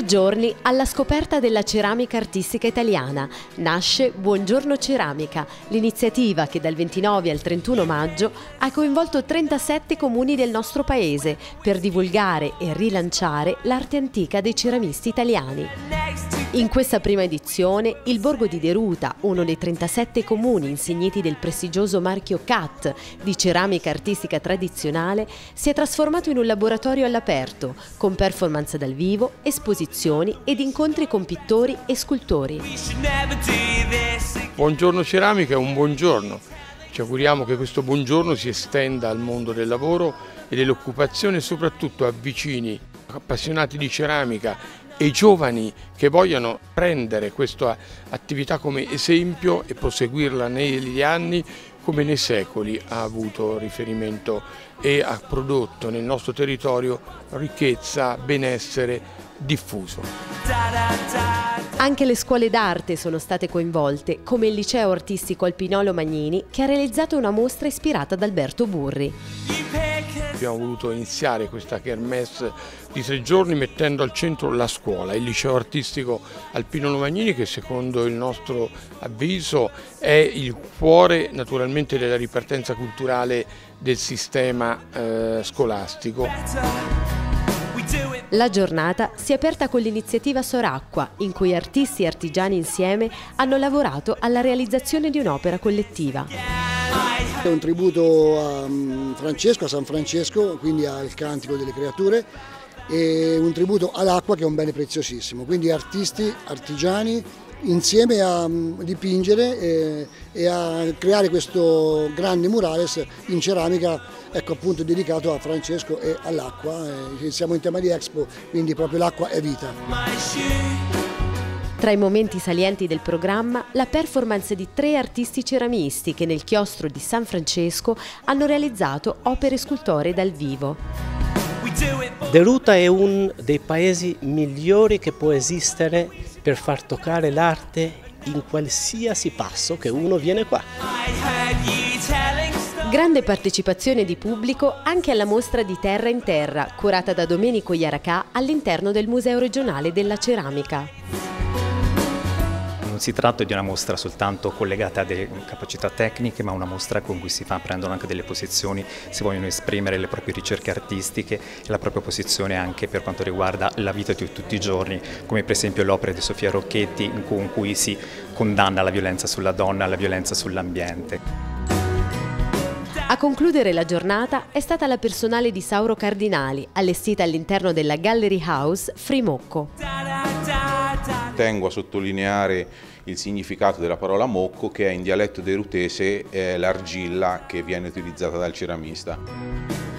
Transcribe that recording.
giorni alla scoperta della ceramica artistica italiana. Nasce Buongiorno Ceramica, l'iniziativa che dal 29 al 31 maggio ha coinvolto 37 comuni del nostro paese per divulgare e rilanciare l'arte antica dei ceramisti italiani. In questa prima edizione, il borgo di Deruta, uno dei 37 comuni insigniti del prestigioso marchio CAT di ceramica artistica tradizionale, si è trasformato in un laboratorio all'aperto, con performance dal vivo, esposizioni ed incontri con pittori e scultori. Buongiorno ceramica un buongiorno. Ci auguriamo che questo buongiorno si estenda al mondo del lavoro e dell'occupazione e soprattutto avvicini appassionati di ceramica e i giovani che vogliono prendere questa attività come esempio e proseguirla negli anni come nei secoli ha avuto riferimento e ha prodotto nel nostro territorio ricchezza, benessere diffuso. Anche le scuole d'arte sono state coinvolte, come il liceo artistico Alpinolo Magnini che ha realizzato una mostra ispirata ad Alberto Burri. Abbiamo voluto iniziare questa kermesse di tre giorni mettendo al centro la scuola, il liceo artistico Alpino Lomagnini che secondo il nostro avviso è il cuore naturalmente della ripartenza culturale del sistema eh, scolastico. La giornata si è aperta con l'iniziativa Soracqua, in cui artisti e artigiani insieme hanno lavorato alla realizzazione di un'opera collettiva. È un tributo a mm, Francesco, a San Francesco, quindi al Cantico delle Creature, e un tributo all'acqua che è un bene preziosissimo, quindi artisti, artigiani insieme a mm, dipingere e, e, a creare questo grande murales in ceramica ecco appunto dedicato a Francesco e all'acqua. Siamo in tema di Expo, quindi proprio l'acqua è vita. Tra i momenti salienti del programma, la performance di tre artisti ceramisti che nel chiostro di San Francesco hanno realizzato opere scultoree dal vivo. Deruta è uno dei paesi migliori che può esistere per far toccare l'arte in qualsiasi passo che uno viene qua. Grande partecipazione di pubblico anche alla mostra di Terra in Terra, curata da Domenico Iaracà all'interno del Museo regionale della ceramica si tratta di una mostra soltanto collegata a delle capacità tecniche, ma una mostra con cui si fa, prendono anche delle posizioni, si vogliono esprimere le proprie ricerche artistiche e la propria posizione anche per quanto riguarda la vita di tutti i giorni, come per esempio l'opera di Sofia Rocchetti con cui si condanna la violenza sulla donna, la violenza sull'ambiente. A concludere la giornata è stata la personale di Sauro Cardinali, allestita all'interno della Gallery House Frimocco. Tengo a sottolineare il significato della parola mocco che è in dialetto derutese l'argilla che viene utilizzata dal ceramista.